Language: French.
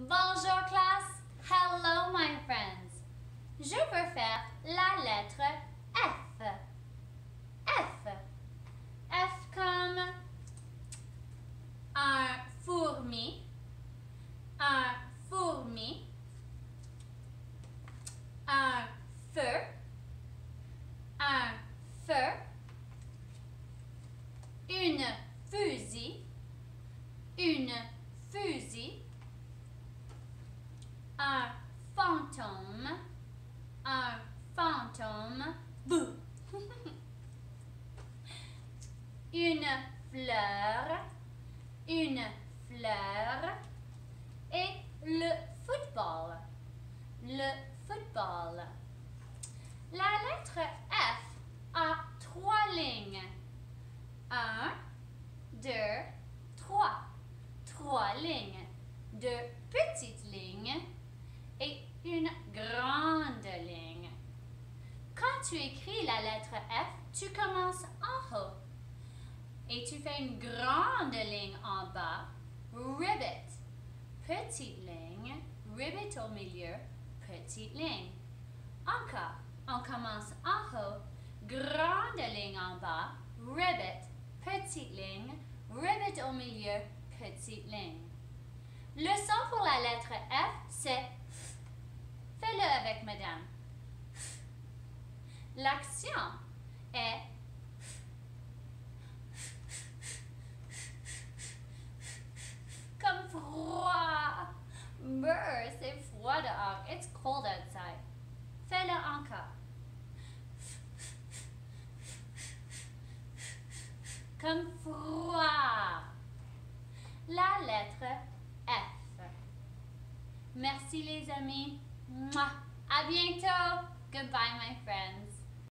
Bonjour classe. Hello my friends. Je veux faire la lettre F. F. F comme un fourmi. Un fourmi. Un feu. Un feu. Une fusil. Une fusil un fantôme, un fantôme, une fleur, une fleur et le football, le football. La lettre F a trois lignes. Un, deux, trois. Trois lignes. Deux petites lignes et une grande ligne. Quand tu écris la lettre F, tu commences en haut et tu fais une grande ligne en bas, ribbit, petite ligne, ribbit au milieu, petite ligne. Encore, on commence en haut, grande ligne en bas, ribbit, petite ligne, ribbit au milieu, petite ligne. Le son pour la lettre F, c'est Fais-le avec madame. L'action est comme froid. Brr, c'est froid dehors. It's cold outside. Fais-le encore. Comme froid. La lettre F. Merci les amis. Mwah. À bientôt. Goodbye, my friends.